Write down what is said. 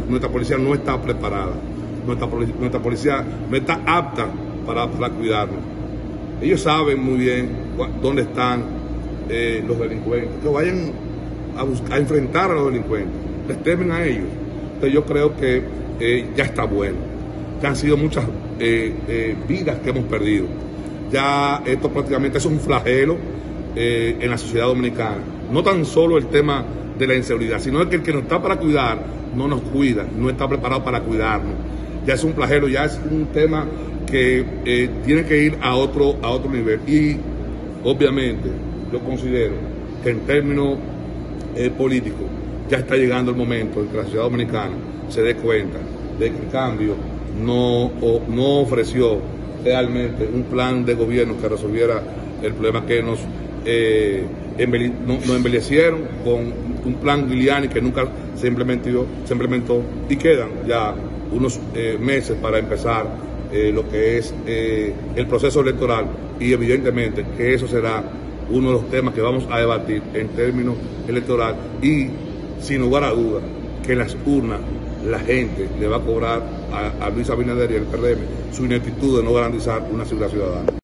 nuestra policía no está preparada, nuestra, nuestra policía no está apta para, cuidarnos. Ellos saben muy bien dónde están eh, los delincuentes, que vayan a, buscar, a enfrentar a los delincuentes, les temen a ellos. Entonces yo creo que eh, ya está bueno. Ya han sido muchas eh, vidas que hemos perdido. Ya esto prácticamente es un flagelo en la sociedad dominicana. No tan solo el tema de la inseguridad, sino que el que no está para cuidar no nos cuida, no está preparado para cuidarnos. Ya es un flagelo, ya es un tema que eh, tiene que ir a otro, a otro nivel. Y obviamente yo considero que en términos eh, políticos ya está llegando el momento en que la ciudad dominicana se dé cuenta de que el cambio no, no ofreció realmente un plan de gobierno que resolviera el problema que nos, eh, nos embellecieron con un plan Giuliani que nunca se implementó, se implementó y quedan ya unos eh, meses para empezar eh, lo que es eh, el proceso electoral y evidentemente que eso será uno de los temas que vamos a debatir en términos electorales y sin lugar a dudas que las urnas la gente le va a cobrar a, a Luis Abinader y al PRM su ineptitud de no garantizar una seguridad ciudadana.